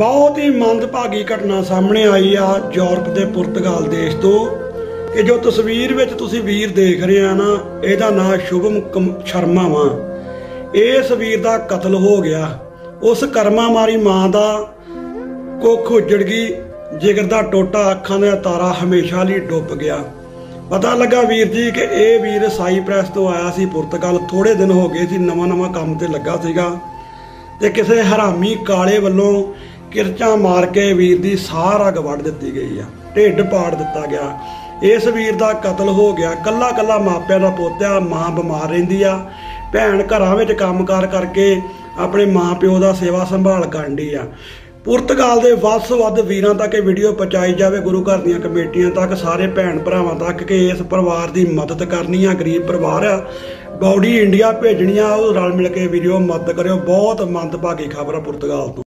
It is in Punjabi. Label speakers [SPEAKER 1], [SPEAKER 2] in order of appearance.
[SPEAKER 1] ਬਹੁਤ ਹੀ ਮੰਦਭਾਗੀ ਘਟਨਾ ਸਾਹਮਣੇ ਆਈ ਆ ਯੂਰਪ ਦੇ ਪੁਰਤਗਾਲ ਦੇਸ਼ ਤੋਂ, ਕਿ ਜੋ ਤਸਵੀਰ ਵਿੱਚ ਤੁਸੀਂ ਵੀਰ ਦੇਖ ਰਹੇ ਆ ਨਾ, ਇਹਦਾ ਨਾਮ ਸ਼ੁਭਮ ਸ਼ਰਮਾ ਵਾ। ਇਸ ਵੀਰ ਦਾ ਕਤਲ ਹੋ ਗਿਆ। ਉਸ ਕਰਮਾ ਮਾਰੀ ਮਾਂ ਦਾ ਕੁੱਖ ਉੱਜੜ ਗਈ, ਜਿਗਰ ਦਾ ਟੋਟਾ ਅੱਖਾਂ ਦਾ ਤਾਰਾ ਹਮੇਸ਼ਾ ਲਈ ਡੁੱਬ ਗਿਆ। ਪਤਾ ਲੱਗਾ ਵੀਰ ਜੀ ਕਿ ਇਹ ਵੀਰ ਸਾਈਪ੍ਰੈਸ ਤੋਂ ਆਇਆ ਸੀ ਪੁਰਤਗਾਲ ਥੋੜੇ ਦਿਨ ਹੋ ਗਏ ਸੀ ਨਵਾਂ ਨਵਾਂ ਕੰਮ ਤੇ ਲੱਗਾ ਸੀਗਾ। ਤੇ ਕਿਸੇ ਹਰਾਮੀ ਕਾਲੇ ਵੱਲੋਂ ਕਿਰਚਾਂ ਮਾਰ ਕੇ ਵੀਰ ਦੀ ਸਾਹ ਰਗ ਵੱਢ ਦਿੱਤੀ ਗਈ ਆ, ਢਿੱਡ ਪਾੜ ਦਿੱਤਾ ਗਿਆ। ਇਸ ਵੀਰ ਦਾ ਕਤਲ ਹੋ ਗਿਆ। ਕੱਲਾ ਕੱਲਾ ਮਾਪਿਆਂ ਦਾ ਪੋਤਿਆ ਮਾਂ ਬਿਮਾਰ ਰਹਿੰਦੀ ਆ। ਭੈਣ ਘਰਾਂ ਵਿੱਚ ਕੰਮਕਾਰ ਕਰਕੇ ਆਪਣੇ ਮਾਂ ਪਿਓ ਦਾ ਸੇਵਾ ਸੰਭਾਲ ਕਰਨਦੀ ਆ। ਪੁਰਤਗਾਲ ਦੇ ਵੱਧ ਤੋਂ ਵੱਧ ਵੀਰਾਂ ਤੱਕ ਇਹ ਵੀਡੀਓ ਪਹੁੰਚਾਈ ਜਾਵੇ, ਗੁਰੂ ਘਰ ਦੀਆਂ ਕਮੇਟੀਆਂ ਤੱਕ, ਸਾਰੇ ਭੈਣ ਭਰਾਵਾਂ ਤੱਕ ਕਿ ਇਸ ਪਰਿਵਾਰ ਦੀ ਮਦਦ ਕਰਨੀ ਆ, ਗਰੀਬ ਪਰਿਵਾਰ ਆ। ਬੌਡੀ ਇੰਡੀਆ ਭੇਜਣੀ ਆ, ਉਹ ਰਲ ਮਿਲ ਕੇ ਵੀਡੀਓ ਮਦਦ ਕਰਿਓ। ਬਹੁਤ ਮੰਦਭਾਗੀ ਖਬਰ ਆ ਪੁਰਤਗਾਲ ਤੋਂ।